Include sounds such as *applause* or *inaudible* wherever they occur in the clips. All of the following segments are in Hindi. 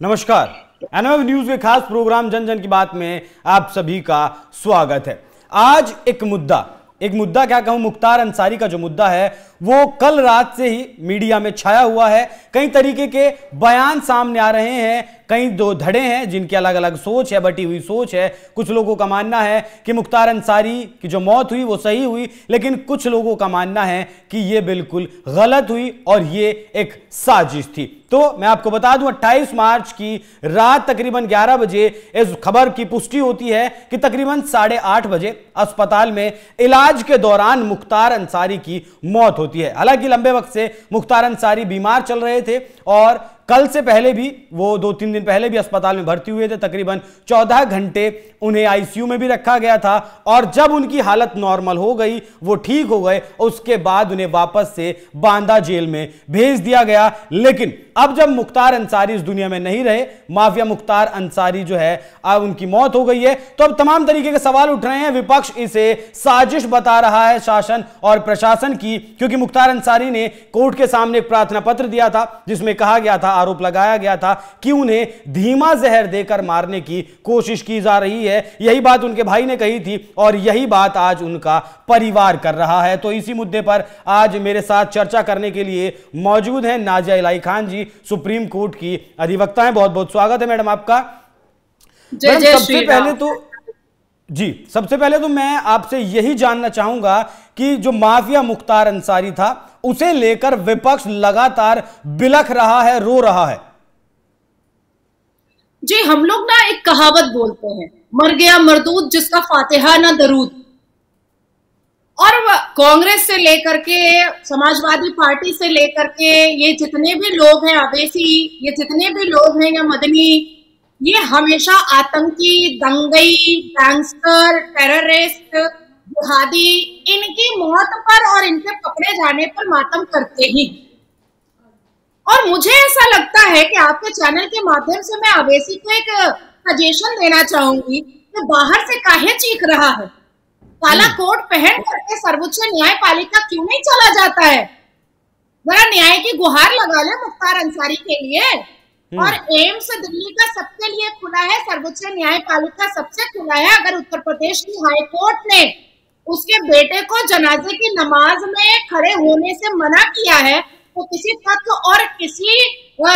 नमस्कार। एनएफ न्यूज़ के खास प्रोग्राम जन जन की बात में आप सभी का स्वागत है। आज एक मुद्दा एक मुद्दा क्या कहूँ, मुख्तार अंसारी का जो मुद्दा है, वो कल रात से ही मीडिया में छाया हुआ है। कई तरीके के बयान सामने आ रहे हैं कई दो धड़े हैं जिनकी अलग अलग सोच है, बटी हुई सोच है। कुछ लोगों का मानना है कि मुख्तार अंसारी की जो मौत हुई, वो सही हुई, लेकिन कुछ लोगों का मानना है कि ये बिल्कुल गलत हुई और ये एक साजिश थी। तो मैं आपको बता दूँ 28 मार्च की रात तकरीबन 11 बजे इस खबर की पुष्टि होती है कि तकरीबन साढ़े आठ बजे अस्पताल में इलाज के दौरान मुख्तार अंसारी की मौत होती है। हालाँकि लंबे वक्त से मुख्तार अंसारी बीमार चल रहे थे और कल से पहले भी, वो दो तीन दिन पहले भी अस्पताल में भर्ती हुए थे, तकरीबन चौदह घंटे उन्हें आईसीयू में भी रखा गया था और जब उनकी हालत नॉर्मल हो गई, वो ठीक हो गए, उसके बाद उन्हें वापस से बांदा जेल में भेज दिया गया। लेकिन अब जब मुख्तार अंसारी इस दुनिया में नहीं रहे, माफिया मुख्तार अंसारी जो है, अब उनकी मौत हो गई है। तो अब तमाम तरीके के सवाल उठ रहे हैं। विपक्ष इसे साजिश बता रहा है शासन और प्रशासन की, क्योंकि मुख्तार अंसारी ने कोर्ट के सामने एक प्रार्थना पत्र दिया था, जिसमें कहा गया था, आरोप लगाया गया था कि उन्हें धीमा जहर देकर मारने की कोशिश की जा रही है। यही बात उनके भाई ने कही थी और यही बात आज उनका परिवार कर रहा है। तो इसी मुद्दे पर आज मेरे साथ चर्चा करने के लिए मौजूद हैं नाजिया इलाई खान जी। सुप्रीम कोर्ट की अधिवक्ता हैं बहुत बहुत स्वागत है मैडम आपका। मैडम सबसे पहले तो जी सबसे पहले तो मैं आपसे यही जानना चाहूँगा कि जो माफिया मुख्तार अंसारी था उसे लेकर विपक्ष लगातार बिलख रहा है रो रहा है। जी हम लोग ना एक कहावत बोलते हैं मर गया मरदूत जिसका फातिहा ना दरूद। और कांग्रेस से लेकर के, समाजवादी पार्टी से लेकर के, ये जितने भी लोग हैं अवेसी ये जितने भी लोग हैं या मदनी, ये हमेशा आतंकी, दंगई गैंगस्टर टेररिस्ट जिहादी इनकी मौत पर और इनके पकड़े जाने पर मातम करते ही। और मुझे ऐसा लगता है कि आपके चैनल के माध्यम से मैं अवेसी को एक सजेशन देना चाहूँगी कि बाहर से काहे चीख रहा है? काला हम्म। कोट पहन करके सर्वोच्च न्यायपालिका क्यों नहीं चला जाता है जरा न्याय की गुहार लगा ले मुख्तार अंसारी के लिए हम्म। और एम्स दिल्ली का सबके लिए खुला है सर्वोच्च न्यायपालिका सबसे खुला है अगर उत्तर प्रदेश की हाई कोर्ट ने उसके बेटे को जनाजे की नमाज़ में खड़े होने से मना किया है तो किसी तथ्य और किसी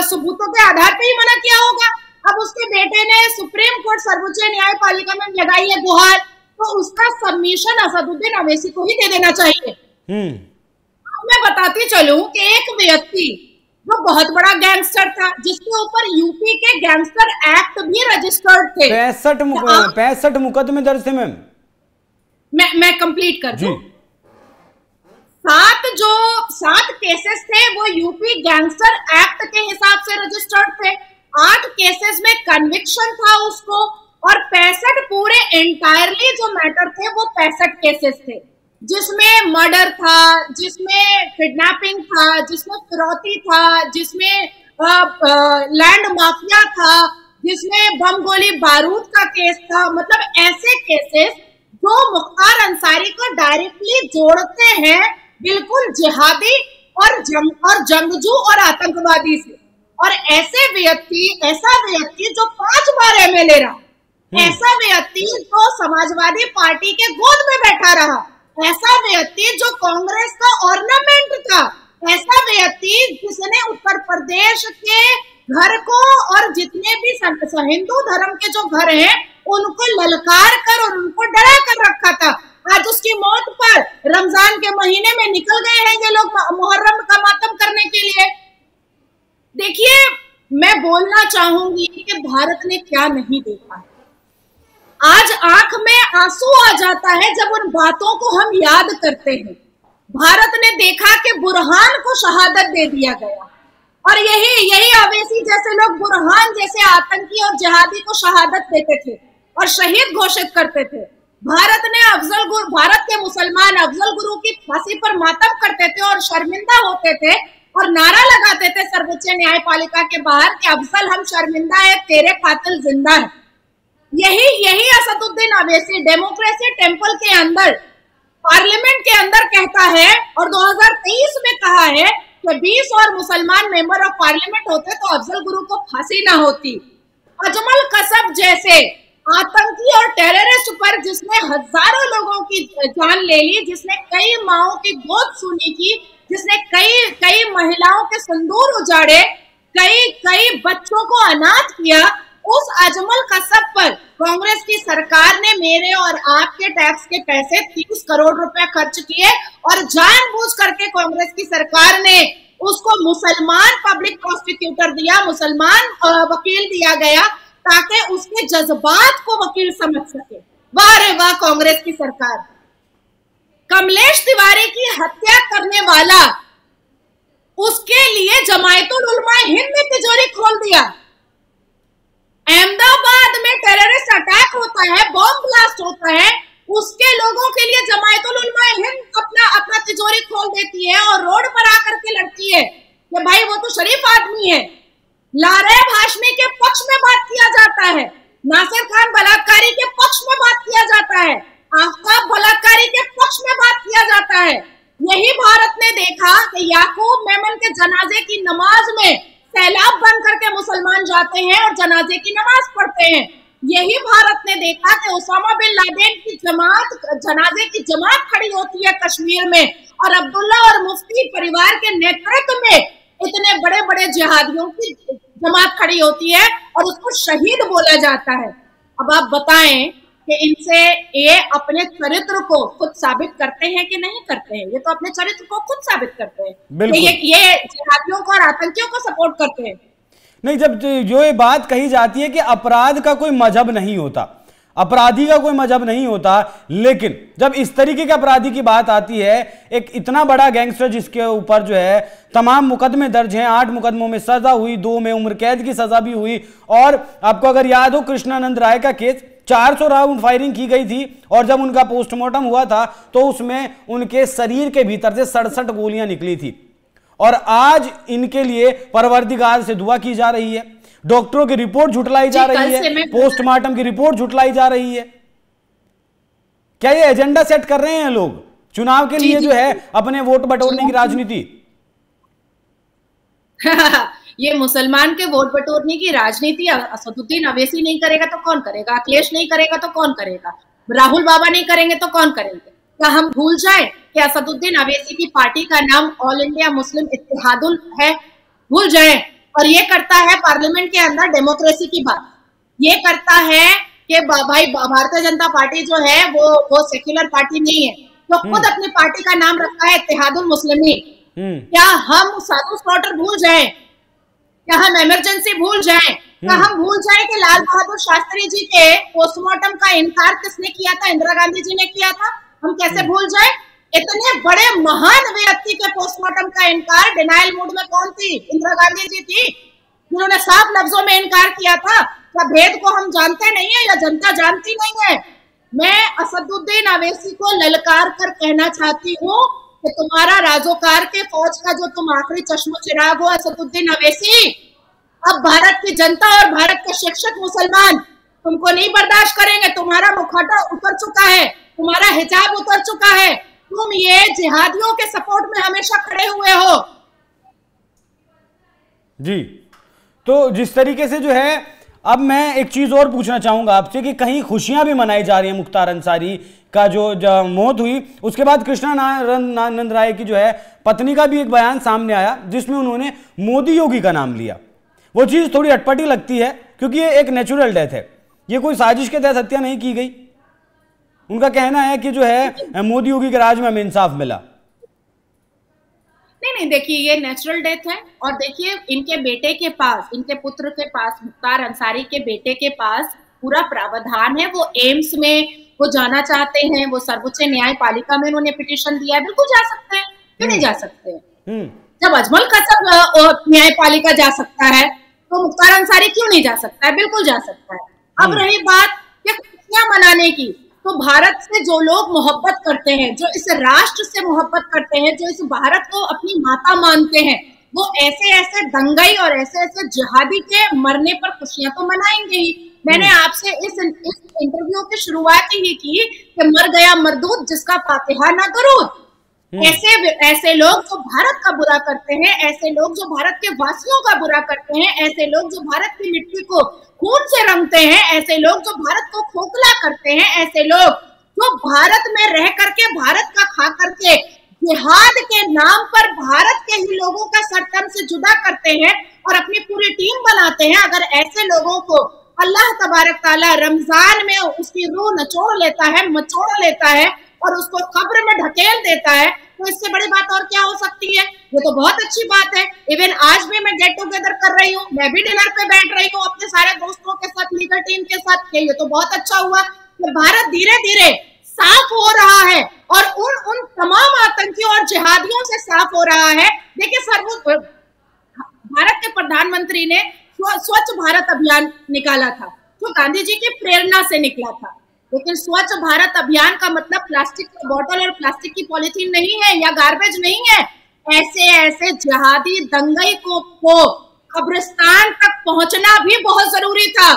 सबूतों के आधार पर ही मना किया होगा अब उसके बेटे ने सुप्रीम कोर्ट सर्वोच्च न्यायपालिका में लगाई है गुहार तो उसका सबमिशन असदुद्दीन अवैसी को ही दे देना चाहिए। हम्म। मैं बताती चलूँ कि एक व्यक्ति वो बहुत बड़ा गैंगस्टर था जिसके ऊपर यूपी के गैंगस्टर एक्ट भी रजिस्टर्ड थे। पैंसठ पैंसठ मुकदमे दर्ज थे मैम। मैं मैं कंप्लीट कर दू। सात जो सात केसेस थे वो यूपी गैंगस्टर एक्ट के हिसाब से रजिस्टर्ड थे। आठ केसेस में कन्विक्शन था उसको। और पैंसठ पूरे एंटायरली जो मैटर थे, वो पैंसठ केसेस थे। जिसमें मर्डर था, जिसमें किडनैपिंग था, जिसमें फिरौती था, जिसमें लैंड माफिया था, जिसमें बम गोली बारूद का केस था। मतलब ऐसे केसेस जो मुख्तार अंसारी को डायरेक्टली जोड़ते हैं, बिल्कुल जिहादी और जंग, और जंगजू और आतंकवादी से। और ऐसे व्यक्ति, ऐसा व्यक्ति जो पाँच बार एमएलए रहा। ऐसा व्यक्ति जो समाजवादी पार्टी के गोद में बैठा रहा, ऐसा व्यक्ति जो कांग्रेस का ऑर्नामेंट था, ऐसा व्यक्ति जिसने उत्तर प्रदेश के घर को और जितने भी हिंदू धर्म के जो घर हैं, उनको ललकार कर और उनको डरा कर रखा था। आज उसकी मौत पर रमज़ान के महीने में निकल गए हैं ये लोग मुहर्रम का मातम करने के लिए। देखिए, मैं बोलना चाहूँगी कि भारत ने क्या नहीं देखा। है आज आँख में आँसू आ जाता है जब उन बातों को हम याद करते हैं। भारत ने देखा कि बुरहान को शहादत दे दिया गया। और यही यही अवेसी जैसे लोग बुरहान जैसे आतंकी और जहादी को शहादत देते थे और शहीद घोषित करते थे। भारत ने अफजल गुरु, भारत के मुसलमान अफजल गुरु की फांसी पर मातम करते थे और शर्मिंदा होते थे और नारा लगाते थे सर्वोच्च न्यायपालिका के बाहर कि अफजल, हम शर्मिंदा है, तेरे कातिल ज़िंदा है। यही यही असदुद्दीन अवैसी डेमोक्रेसी टेंपल के अंदर, पार्लियामेंट के अंदर कहता है और 2023 में कहा है कि 20 और मुसलमान मेंबर ऑफ़ पार्लियामेंट होते तो अफजल गुरु को फांसी ना होती। अजमल कसब जैसे आतंकी और टेररिस्ट पर जिसने हज़ारों लोगों की जान ले ली, जिसने कई माओ की गोद सुनी की, जिसने कई कई महिलाओं के संदूर उजाड़े, कई कई बच्चों को अनाथ किया उस अजमल कसब पर कांग्रेस की सरकार ने मेरे और आपके टैक्स के पैसे तीस करोड़ रुपए खर्च किए और जानबूझ करके कांग्रेस की सरकार ने उसको मुसलमान पब्लिक प्रोसिक्यूटर दिया, मुसलमान वकील दिया गया ताकि उसके जज्बात को वकील समझ सके। वाह रे वाह, कांग्रेस की सरकार। कमलेश तिवारी की हत्या करने वाला उसके लिए जमायतुल हिंद ने तिजोरी खोल दिया। अहमदाबाद में टेररिस्ट अटैक होता है बॉम्ब ब्लास्ट होता है, उसके लोगों के लिए जमायतुल उलमा हिंद अपना अपना तिजोरी खोल देती है और रोड पर आकर के लड़ती है कि भाई वो तो शरीफ आदमी है। लारेब हाशमी के पक्ष में बात किया जाता है, नासिर खान बलात्कारी के पक्ष में बात किया जाता है, आफ्ताब बलात्कारी के पक्ष में बात किया जाता है। यही भारत ने देखा कि याकूब मेमन के जनाजे की नमाज़ में सैलाब बन करके मुसलमान जाते हैं और जनाजे की नमाज़ पढ़ते हैं। यही भारत ने देखा कि उसामा बिन लादेन की जमात, जनाजे की जमात खड़ी होती है कश्मीर में और अब्दुल्ला और मुफ्ती परिवार के नेतृत्व में इतने बड़े बड़े जिहादियों की जमात खड़ी होती है और उसको शहीद बोला जाता है। अब आप बताएँ कि इनसे ये अपने चरित्र को खुद साबित करते हैं कि नहीं करते हैं? ये तो अपने चरित्र को खुद साबित करते हैं। ये ये जिहादियों को और आतंकियों को सपोर्ट करते हैं। नहीं जब जो ये बात कही जाती है कि अपराध का कोई मज़हब नहीं होता अपराधी का कोई मज़हब नहीं होता लेकिन जब इस तरीके के अपराधी की बात आती है एक इतना बड़ा गैंगस्टर जिसके ऊपर जो है तमाम मुकदमे दर्ज हैं आठ मुकदमों में सजा हुई दो में उम्र कैद की सजा भी हुई और आपको अगर याद हो कृष्णानंद राय का केस 400 राउंड फायरिंग की गई थी और जब उनका पोस्टमार्टम हुआ था तो उसमें उनके शरीर के भीतर से सड़सठ गोलियाँ निकली थी। और आज इनके लिए परवर्दिगार से दुआ की जा रही है। डॉक्टरों की रिपोर्ट झुटलाई जा रही है। पोस्टमार्टम की रिपोर्ट झुटलाई जा रही है। क्या ये एजेंडा सेट कर रहे हैं लोग? चुनाव के लिए जो है अपने वोट बटोरने की राजनीति। *laughs* ये मुसलमान के वोट बटोरने की राजनीति असदुद्दीन अवेसी नहीं करेगा तो कौन करेगा? अखिलेश नहीं करेगा तो कौन करेगा? राहुल बाबा नहीं करेंगे तो कौन करेंगे? क्या हम भूल जाए कि असदुद्दीन अवेसी की पार्टी का नाम ऑल इंडिया मुस्लिम इतिहादुल है? भूल जाए। और ये करता है पार्लियामेंट के अंदर डेमोक्रेसी की बात। ये करता है कि भाई भारतीय जनता पार्टी जो है वो वो सेक्युलर पार्टी नहीं है। तो खुद हम्म। अपनी पार्टी का नाम रखा है इतिहादुल मुस्लिमी हम्म। क्या हम साधु स्लॉटर भूल जाए? क्या हम इमरजेंसी भूल जाए। क्या हम्म। हम भूल जाए कि लाल बहादुर शास्त्री जी के पोस्टमार्टम का इनकार किसने किया था? इंदिरा गांधी जी ने किया था। हम कैसे भूल जाए? इतने बड़े महान व्यक्ति के पोस्टमार्टम का इनकार डिनाइल मूड में कौन थी? इंदिरा गांधी जी थी। जिन्होंने साफ़ लफ्जों में इनकार किया था। क्या भेद को हम जानते नहीं है या जनता जानती नहीं है? मैं असदुद्दीन अवेसी को ललकार कर कहना चाहती हूँ कि तुम्हारा राजोकार के फौज का जो तुम आखिरी चश्मो चिराग हो, असदुद्दीन अवेसी? अब भारत की जनता और भारत के शिक्षक मुसलमान तुमको नहीं बर्दाश्त करेंगे। तुम्हारा मुखौटा उतर चुका है, तुम्हारा हिजाब उतर चुका है। तुम ये जिहादियों के सपोर्ट में हमेशा खड़े हुए हो। जी तो जिस तरीके से जो है, अब मैं एक चीज़ और पूछना चाहूँगा आपसे कि कहीं खुशियाँ भी मनाई जा रही हैं मुख्तार अंसारी? का जो, मौत हुई उसके बाद कृष्णा नानंद राय की जो है पत्नी का भी एक बयान सामने आया जिसमें उन्होंने मोदी योगी का नाम लिया। वो चीज़ थोड़ी अटपटी लगती है क्योंकि ये एक नेचुरल डेथ है। ये कोई साजिश के तहत हत्या नहीं की गई। उनका कहना है कि जो है मोदी योगी के राज में हमें इंसाफ मिला। नहीं नहीं देखिए ये नेचुरल डेथ है और देखिए इनके बेटे के पास इनके पुत्र के पास मुख्तार अंसारी के बेटे के पास पूरा प्रावधान है। वो एम्स में वो जाना चाहते हैं वो सर्वोच्च न्यायपालिका में उन्होंने पिटिशन दिया है बिल्कुल जा सकते हैं क्यों नहीं जा सकते? हम्म। जब अजमल का सब न्यायपालिका जा सकता है तो मुख्तार अंसारी क्यों नहीं जा सकता है? बिल्कुल जा सकता है। अब हम्म। रही बात खुशियाँ मनाने की तो भारत से जो लोग मोहब्बत करते हैं जो इस राष्ट्र से मोहब्बत करते हैं जो इस भारत को अपनी माता मानते हैं वो ऐसे ऐसे दंगई और ऐसे ऐसे जिहादी के मरने पर खुशियाँ तो मनाएँगे ही। मैंने। आपसे इस इस इंटरव्यू की शुरुआत ही की कि मर गया मरदूत जिसका फातिहा ना दरूद हम्म। ऐसे ऐसे लोग जो भारत का बुरा करते हैं ऐसे लोग जो भारत के वासियों का बुरा करते हैं ऐसे लोग जो भारत की मिट्टी को खून से रंगते हैं ऐसे लोग जो भारत को खोखला करते हैं ऐसे लोग जो भारत में रह करके भारत का खा करके जिहाद के नाम पर भारत के ही लोगों का सरतन से जुदा करते हैं और अपनी पूरी टीम बनाते हैं अगर ऐसे लोगों को अल्लाह तबारक ताला रमज़ान में उसकी रूह नचोड़ लेता है, मचोड़ लेता है और उसको कब्र में ढकेल देता है। तो इससे बड़ी बात और क्या हो सकती है? ये तो बहुत अच्छी बात है। इवन आज भी मैं गेट टुगेदर कर रही हूँ, मैं भी डिनर पे बैठ रही हूँ अपने सारे दोस्तों के साथ लीगल टीम के साथ। ये तो बहुत अच्छा हुआ। कि भारत धीरे धीरे साफ़ हो रहा है और उन उन तमाम आतंकियों और जिहादियों से साफ़ हो रहा है। देखिए सर्व भारत के प्रधानमंत्री ने स्वच्छ भारत अभियान निकाला था जो गांधी जी की प्रेरणा से निकला था। लेकिन स्वच्छ भारत अभियान का मतलब प्लास्टिक का बॉटल और प्लास्टिक की पॉलिथीन नहीं है या गार्बेज नहीं है। ऐसे ऐसे जहादी दंगई को, को कब्रिस्तान तक पहुँचना भी बहुत ज़रूरी था।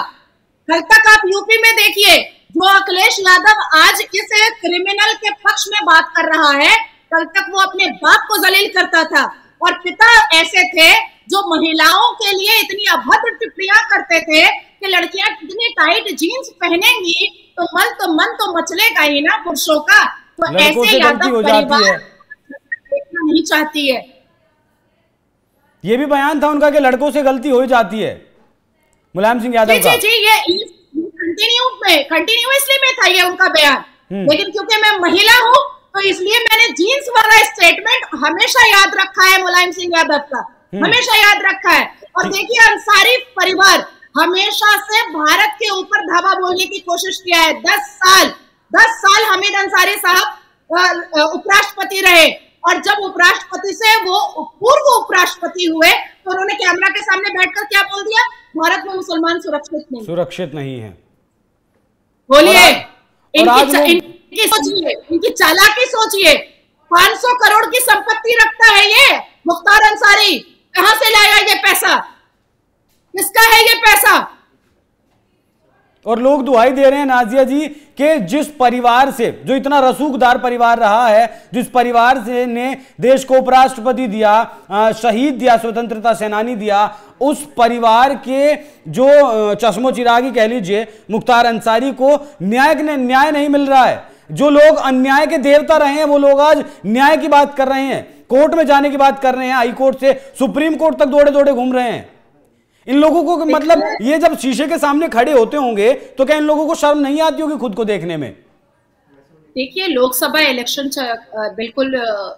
कल तक आप यूपी में देखिए जो अखिलेश यादव आज इस क्रिमिनल के पक्ष में बात कर रहा है कल तक वो अपने बाप को जलील करता था। और पिता ऐसे थे जो महिलाओं के लिए इतनी अभद्र टिप्पणियाँ करते थे कि लड़कियाँ इतनी टाइट जीन्स पहनेंगी तो मन तो मन तो मचलेगा ही ना पुरुषों का। तो ऐसे यादव परिवार नहीं चाहती है। ये भी बयान था उनका कि लड़कों से गलती हो जाती है। मुलायम सिंह यादव जी जी ये कंटिन्यू में कंटिन्यूसली में था ये उनका बयान। हम्म। लेकिन क्योंकि मैं महिला हूँ तो इसलिए मैंने जीन्स वाला स्टेटमेंट हमेशा याद रखा है मुलायम सिंह यादव का। हम्म। हमेशा याद रखा है। और देखिए अंसारी परिवार हमेशा से भारत के ऊपर धावा बोलने की कोशिश किया है। दस साल दस साल हमीद अंसारी साहब उपराष्ट्रपति रहे। और जब उपराष्ट्रपति से वो पूर्व उपराष्ट्रपति हुए तो उन्होंने कैमरा के सामने बैठकर क्या बोल दिया? भारत में मुसलमान सुरक्षित नहीं। सुरक्षित नहीं है। बोलिए। सोचिए, इनकी चालाकी सोचिए। 500 करोड़ की संपत्ति रखता है ये मुख्तार अंसारी। कहाँ से लाएगा ये पैसा? किसका है ये पैसा? और लोग दुहाई दे रहे हैं नाजिया जी, कि जिस परिवार से, जो इतना रसूखदार परिवार रहा है, जिस परिवार से ने देश को उपराष्ट्रपति दिया शहीद दिया, स्वतंत्रता सेनानी दिया, उस परिवार के जो चश्मो चिरागी कह लीजिए, मुख्तार अंसारी को न्याय न्याय नहीं मिल रहा है। जो लोग अन्याय के देवता रहे हैं वो लोग आज न्याय की बात कर रहे हैं कोर्ट में जाने की बात कर रहे हैं हाई कोर्ट से सुप्रीम कोर्ट तक दौड़े दौड़े घूम रहे हैं। इन लोगों को मतलब ये जब शीशे के सामने खड़े होते होंगे तो क्या इन लोगों को शर्म नहीं आती होगी खुद को देखने में? देखिए लोकसभा इलेक्शन बिल्कुल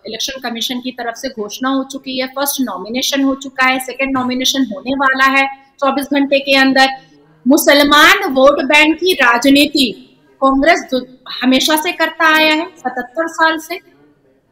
इलेक्शन कमीशन की तरफ़ से घोषणा हो चुकी है। फ़र्स्ट नॉमिनेशन हो चुका है सेकंड नॉमिनेशन होने वाला है 24 घंटे के अंदर। मुसलमान वोट बैंक की राजनीति कांग्रेस हमेशा से करता आया है सतहत्तर साल से।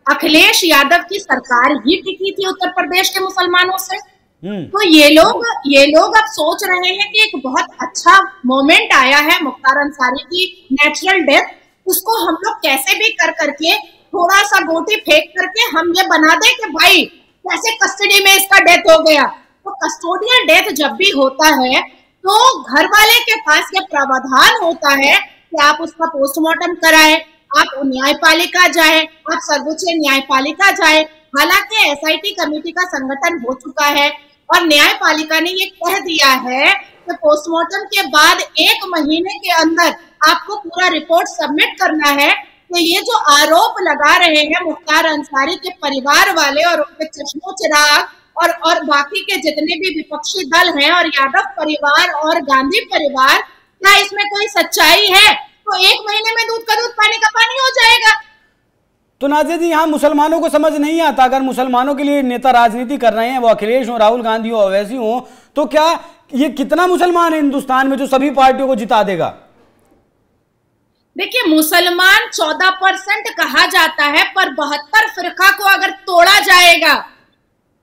अखिलेश यादव की सरकार ही टिकी थी उत्तर प्रदेश के मुसलमानों से। हम्म। तो ये लोग ये लोग अब सोच रहे हैं कि एक बहुत अच्छा मोमेंट आया है मुख्तार अंसारी की नेचुरल डेथ उसको हम लोग कैसे भी कर करके थोड़ा सा गोटी फेंक करके हम ये बना दे कि भाई कैसे कस्टडी में इसका डेथ हो गया? तो कस्टोडियल डेथ जब भी होता है तो घर वाले के पास ये प्रावधान होता है कि आप उसका पोस्टमार्टम कराए, आप न्यायपालिका जाए, आप सर्वोच्च न्यायपालिका जाए। हालाँकि एसआईटी कमेटी का संगठन हो चुका है और न्यायपालिका ने ये कह दिया है कि पोस्टमार्टम के बाद एक महीने के अंदर आपको पूरा रिपोर्ट सबमिट करना है। तो ये जो आरोप लगा रहे हैं मुख्तार अंसारी के परिवार वाले और उनके चश्मो चिराग और और बाकी के जितने भी विपक्षी दल हैं और यादव परिवार और गांधी परिवार क्या इसमें कोई सच्चाई है? तो एक महीने में दूध का दूध पानी का पानी हो जाएगा। तो नाजिया जी यहाँ मुसलमानों को समझ नहीं आता। अगर मुसलमानों के लिए नेता राजनीति कर रहे हैं वो अखिलेश हो राहुल गांधी हो अवैसी हो तो क्या ये कितना मुसलमान है हिंदुस्तान में जो सभी पार्टियों को जिता देगा? देखिए मुसलमान चौदह परसेंट कहा जाता है पर बहत्तर फिरका को अगर तोड़ा जाएगा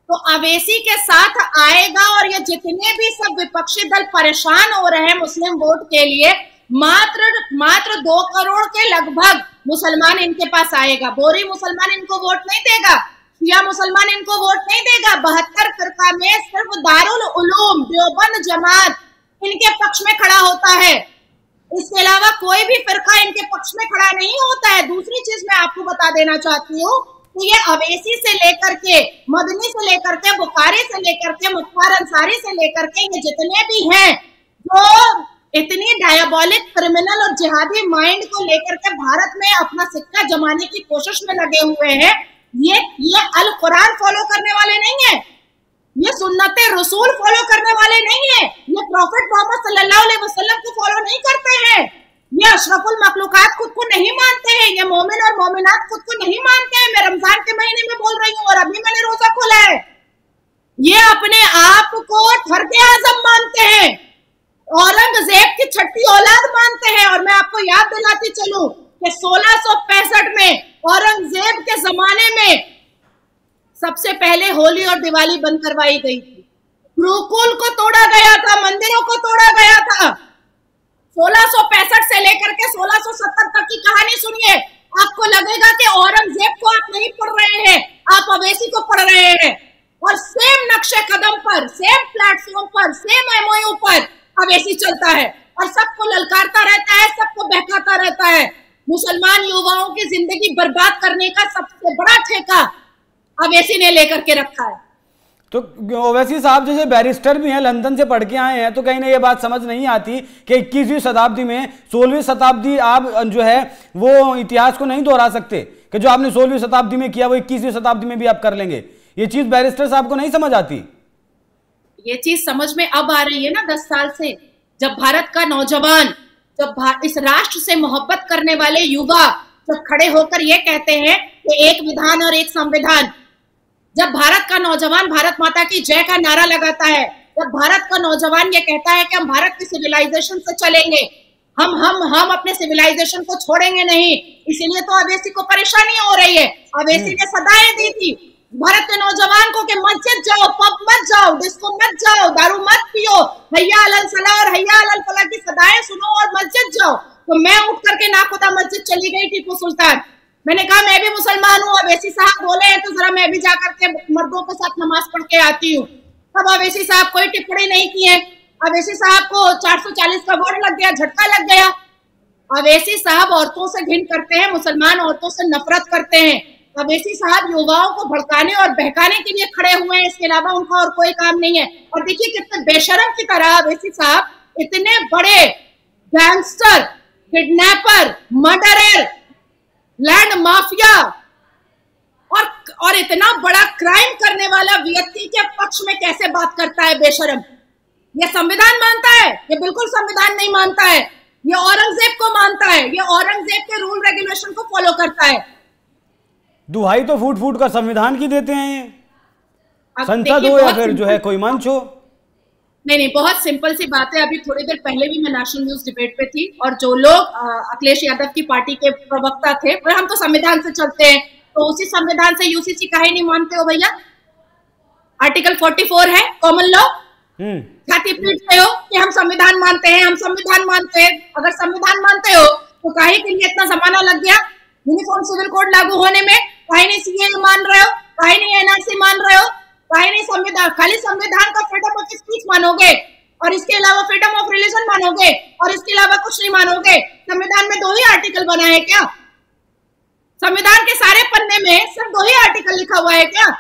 तो अवेसी के साथ आएगा और ये जितने भी सब विपक्षी दल परेशान हो रहे हैं मुस्लिम वोट के लिए, मात्र मात्र दो करोड़ के लगभग मुसलमान इनके पास आएगा। बोरी मुसलमान इनको वोट नहीं देगा, शिया मुसलमान इनको वोट नहीं देगा। बहत्तर फिरका में सिर्फ़ दारुल उलूम, देवबंद जमात इनके पक्ष में खड़ा होता है। इसके अलावा कोई भी फिरका इनके पक्ष में खड़ा नहीं होता है। दूसरी चीज़ मैं आपको बता देना चाहती हूँ तो ये अवेसी से लेकर के, मदनी से लेकर के, बुखारी से लेकर के मुख्तार अंसारी से लेकर के ये जितने भी हैं, जो इतनी डायबॉलिक क्रिमिनल और जिहादी माइंड को लेकर के भारत में अपना सिक्का जमाने की कोशिश में लगे हुए हैं, ये ये अल कुरान फॉलो करने वाले नहीं है। ये सुन्नत रसूल फॉलो करने वाले नहीं है। ये प्रॉफिट मोहम्मद सल्लल्लाहु अलैहि वसल्लम को फॉलो नहीं करते हैं। ये अशरफुल मखलूकत खुद को नहीं मानते। हैं, ये मोमिन और मोमिनात खुद को नहीं मानते हैं। मैं रमज़ान के महीने में बोल रही हूँ और अभी मैंने रोजा खोला है। ये अपने आप को ठरके आज़म मानते हैं औरंगज़ेब की छठी औलाद मानते हैं। और मैं आपको याद दिलाती चलूँ कि सोलह में औरंगज़ेब के जमाने में सबसे पहले होली और दिवाली बंद करवाई गई थी। गुरुकुल को तोड़ा गया था, मंदिरों को तोड़ा गया था। 1665 से लेकर के 1670 तक की कहानी सुनिए। आपको लगेगा कि औरंगज़ेब को आप नहीं पढ़ रहे हैं, आप अवेसी को पढ़ रहे हैं। और सेम नक्शे कदम पर, सेम प्लेटफॉर्म पर सेम एमओयू पर अवेसी चलता है। और सबको ललकारता रहता है, सबको बहकाता रहता है। मुसलमान युवाओं की ज़िंदगी बर्बाद करने का सबसे बड़ा ठेका अवेसी ने लेकर के रखा है। तो ओवैसी साहब जैसे बैरिस्टर भी हैं, लंदन से पढ़ के आए हैं तो कहीं ना ये बात समझ नहीं आती कि इक्कीसवीं शताब्दी में सोलहवीं शताब्दी आप जो है, वो इतिहास को नहीं दोहरा सकते कि जो आपने सोलहवीं शताब्दी में किया, वो इक्कीसवीं शताब्दी में भी आप कर लेंगे। ये चीज़ बैरिस्टर साहब को नहीं समझ आती। ये चीज़ समझ में अब आ रही है ना दस साल से। जब भारत का नौजवान, जब इस राष्ट्र से मोहब्बत करने वाले युवा जब खड़े होकर ये कहते हैं कि एक विधान और एक संविधान जब भारत का नौजवान भारत माता की जय का नारा लगाता है, जब भारत का नौजवान ये कहता है कि हम भारत की सिविलाइजेशन से चलेंगे, हम हम हम अपने सिविलाइजेशन को छोड़ेंगे नहीं, इसीलिए तो अवेसी को परेशानी हो रही है। अवेसी ने सदाएँ दी थी, भारत के नौजवान को कि मस्जिद जाओ, पब मत जाओ डिस्को मत जाओ, दारू मत पियो हैया अल सला और हैया फला की सदाएँ सुनो और मस्जिद जाओ। तो मैं उठ करके नाखुदा मस्जिद चली गई टीपू सुल्तान। मैंने कहा, मैं भी मुसलमान हूँ अवेसी साहब बोले हैं तो जरा मैं भी जाकर के मर्दों के साथ नमाज़ पढ़ के आती हूँ। तब अवेसी साहब कोई टिप्पणी नहीं की है। अवेसी साहब को 440 का वोट लग गया, झटका लग गया। अवेसी साहब औरतों से घिन करते हैं, मुसलमान औरतों से नफरत करते हैं। अवेसी साहब युवाओं को भड़काने और बहकाने के लिए खड़े हुए हैं, इसके अलावा उनका और कोई काम नहीं है। और देखिए कितने बेशरम की तरह अवेसी साहब इतने बड़े gangster kidnapper murderer land mafia. और और इतना बड़ा क्राइम करने वाला व्यक्ति के पक्ष में कैसे बात करता है बेशरम? ये संविधान मानता है? ये बिल्कुल संविधान नहीं मानता है। ये औरंगज़ेब को मानता है। ये औरंगज़ेब के रूल रेगुलेशन को फॉलो करता है। दुहाई तो फूट फूट का संविधान की देते हैं संसद हो या फिर जो है कोई मंच हो। नहीं नहीं बहुत सिंपल सी बात है। अभी थोड़ी देर पहले भी मैं नेशनल न्यूज़ डिबेट पे थी और जो लोग अखिलेश यादव की पार्टी के प्रवक्ता थे और हम तो संविधान से चलते हैं। तो उसी संविधान से यूसीसी का ही नहीं मानते हो भैया? आर्टिकल 44 है कॉमन लॉ। छाती पीटते हो कि हम संविधान मानते हैं? हम संविधान मानते हैं। अगर संविधान मानते हो तो काहे के लिए इतना जमाना लग गया। यूनिफॉर्म सिविल कोड लागू होने में काहे नहीं सीए मान रहे हो काहे नहीं एनआरसी मान रहे हो। नहीं, संविधान, खाली संविधान का फ्रीडम ऑफ़ स्पीच मानोगे, और इसके अलावा फ्रीडम ऑफ़ रिलीजन मानोगे, और इसके अलावा कुछ नहीं मानोगे, संविधान में दो ही आर्टिकल बना है क्या? संविधान के सारे पन्ने में सिर्फ़ दो ही आर्टिकल लिखा हुआ है क्या?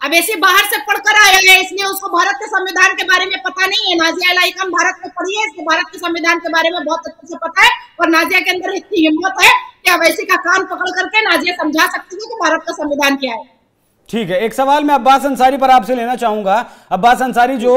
अब ऐसे बाहर से पढ़कर आया है, इसलिए उसको भारत के संविधान के बारे में पता नहीं है। नाजिया इलाइकम भारत में पढ़ी है, इसको भारत के संविधान के बारे में बहुत अच्छे से पता है, और नाजिया के अंदर इतनी हिम्मत है कि अब ऐसी का कान पकड़ करके नाजिया समझा सकती है कि भारत का संविधान क्या है। ठीक है, एक सवाल मैं अब्बास अंसारी पर आपसे लेना चाहूँगा। अब्बास अंसारी जो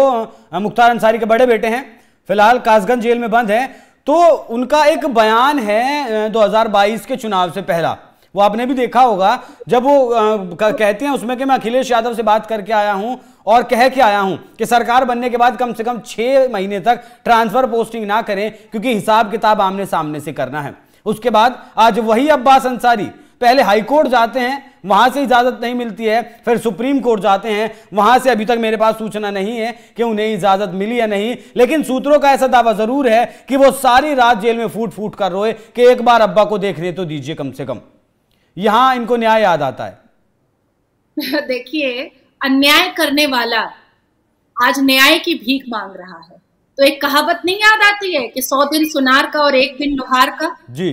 मुख्तार अंसारी के बड़े बेटे हैं, फ़िलहाल कासगंज जेल में बंद हैं। तो उनका एक बयान है 2022 के चुनाव से पहला। वो आपने भी देखा होगा, जब वो कहते हैं उसमें कि मैं अखिलेश यादव से बात करके आया हूँ और कह के आया हूँ कि सरकार बनने के बाद कम से कम छह महीने तक ट्रांसफ़र पोस्टिंग ना करें, क्योंकि हिसाब किताब आमने सामने से करना है। उसके बाद आज वही अब्बास अंसारी, पहले हाईकोर्ट जाते हैं वहाँ से इजाज़त नहीं मिलती है फिर सुप्रीम कोर्ट जाते हैं वहाँ से अभी तक मेरे पास सूचना नहीं है कि उन्हें इजाज़त मिली या नहीं लेकिन सूत्रों का ऐसा दावा ज़रूर है कि वो सारी रात जेल में फूट फूट कर रोए कि एक बार अब्बा को देखने तो दीजिए कम से कम। यहाँ इनको न्याय याद आता है। *laughs* देखिए अन्याय करने वाला आज न्याय की भीख मांग रहा है। तो एक कहावत नहीं याद आती है कि सौ दिन सुनार का और एक दिन लोहार का? जी।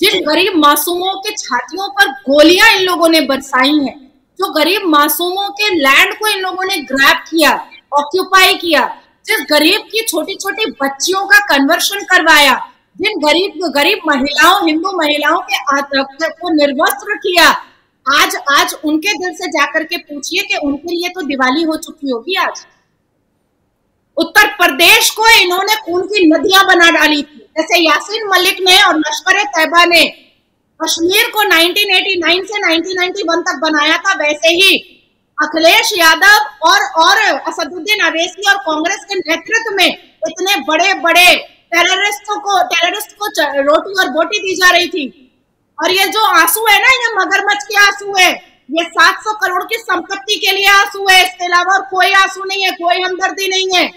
जिन गरीब मासूमों के छातियों पर गोलियाँ इन लोगों ने बरसाई हैं, जो गरीब मासूमों के लैंड को इन लोगों ने ग्रैब किया ऑक्यूपाई किया, जिस गरीब की छोटी छोटी बच्चियों का कन्वर्शन करवाया, जिन गरीब गरीब महिलाओं, हिंदू महिलाओं के को निर्वस्त्र किया, आज आज उनके दिल से जाकर के पूछिए कि उनके लिए तो दिवाली हो चुकी होगी आज। उत्तर प्रदेश को इन्होंने खून की नदियाँ बना डाली थी। जैसे यासीन मलिक ने और लश्कर तैयबा ने कश्मीर को 1989 से 1991 तक बनाया था, वैसे ही अखिलेश यादव और और असदुद्दीन अवैसी और कांग्रेस के नेतृत्व में इतने बड़े बड़े टेररिस्टों को टेररिस्ट को रोटी और बोटी दी जा रही थी। और ये जो आँसू है ना, ये मगरमच्छ के आँसू है, ये 700 करोड़ की संपत्ति के लिए आँसू है, इसके अलावा कोई आँसू नहीं है, कोई हमदर्दी नहीं है।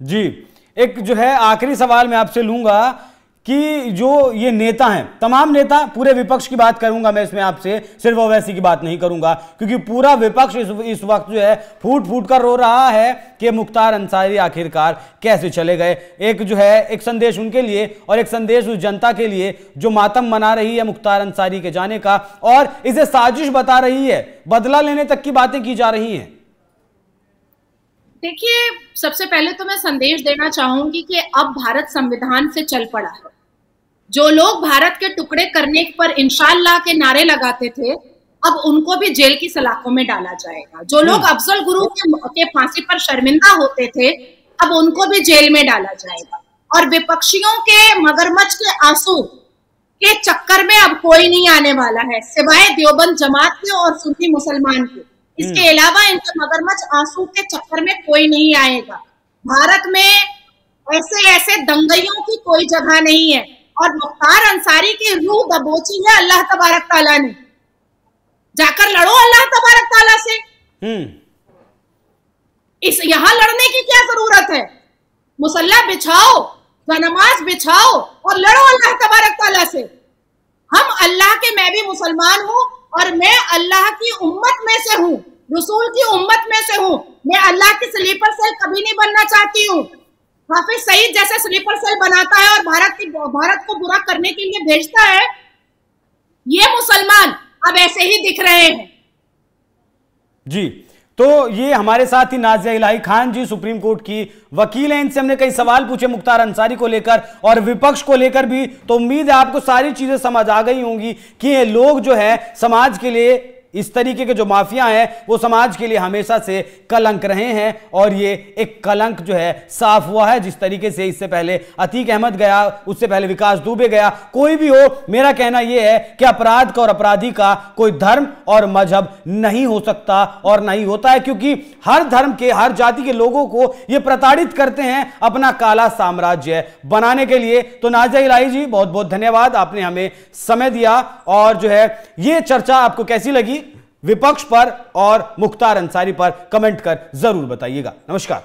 जी। एक जो है आखिरी सवाल मैं आपसे लूँगा कि जो ये नेता हैं तमाम नेता पूरे विपक्ष की बात करूँगा मैं इसमें आपसे सिर्फ़ ओवैसी की बात नहीं करूँगा क्योंकि पूरा विपक्ष इस, इस वक्त जो है फूट फूट कर रो रहा है कि मुख्तार अंसारी आखिरकार कैसे चले गए। एक जो है एक संदेश उनके लिए और एक संदेश उस जनता के लिए जो मातम मना रही है मुख्तार अंसारी के जाने का और इसे साजिश बता रही है बदला लेने तक की बातें की जा रही हैं। देखिए सबसे पहले तो मैं संदेश देना चाहूँगी कि अब भारत संविधान से चल पड़ा है। जो लोग भारत के टुकड़े करने पर इंशाला के नारे लगाते थे अब उनको भी जेल की सलाखों में डाला जाएगा। जो लोग हम्म। अफजल गुरु के, के फांसी पर शर्मिंदा होते थे अब उनको भी जेल में डाला जाएगा। और विपक्षियों के मगरमच्छ के आँसू के चक्कर में अब कोई नहीं आने वाला है सिवाय देवबंद जमात के और सुन्नी मुसलमान के। इसके हम्म। अलावा इनके मगरमच्छ आँसू के चक्कर में कोई नहीं आएगा। भारत में ऐसे ऐसे दंगइयों की कोई जगह नहीं है और मुख्तार अंसारी की रूह दबोची है अल्लाह तबारक ताला ने। जाकर लड़ो अल्लाह तबारक ताला से। हम्म। इस यहाँ लड़ने की क्या ज़रूरत है? मुसल्ला बिछाओ नमाज़ बिछाओ और लड़ो अल्लाह तबारक ताला से। हम अल्लाह के मैं भी मुसलमान हूँ और मैं अल्लाह की उम्मत में से हूँ। रसूल की उम्मत में से हूँ। मैं अल्लाह की स्लीपर सेल कभी नहीं बनना चाहती हूँ। हाफिज सईद जैसे स्लीपर सेल बनाता है और भारत की भारत को बुरा करने के लिए भेजता है। ये मुसलमान अब ऐसे ही दिख रहे हैं। जी तो ये हमारे साथ ही नाजिया इलाही खान जी, सुप्रीम कोर्ट की वकील हैं। इनसे हमने कई सवाल पूछे मुख्तार अंसारी को लेकर और विपक्ष को लेकर भी। तो उम्मीद है आपको सारी चीज़ें समझ आ गई होंगी कि ये लोग जो है समाज के लिए इस तरीके के जो माफिया हैं, वो समाज के लिए हमेशा से कलंक रहे हैं और ये एक कलंक जो है, साफ़ हुआ है। जिस तरीके से इससे पहले अतीक अहमद गया, उससे पहले विकास दुबे गया, कोई भी हो, मेरा कहना यह है कि अपराध का और अपराधी का कोई धर्म और मज़हब नहीं हो सकता और नहीं होता है, क्योंकि हर धर्म के, हर जाति के लोगों को ये प्रताड़ित करते हैं अपना काला साम्राज्य बनाने के लिए। तो नाजा इलाही जी बहुत बहुत धन्यवाद, आपने हमें समय दिया और जो है, ये चर्चा आपको कैसी लगी? विपक्ष पर और मुख्तार अंसारी पर कमेंट कर ज़रूर बताइएगा। नमस्कार।